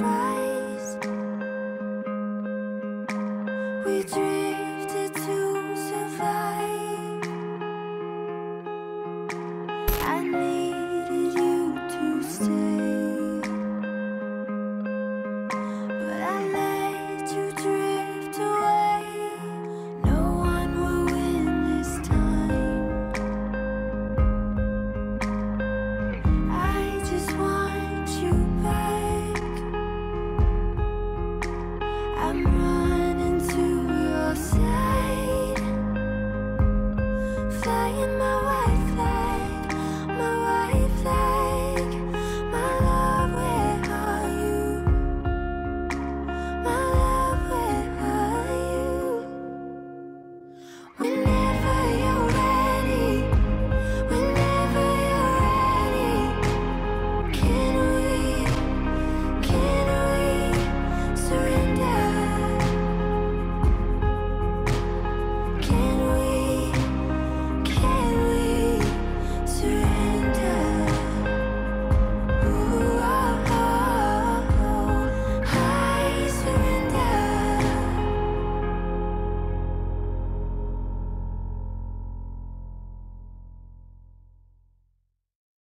rise. We dream. flying my white flag.